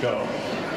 go.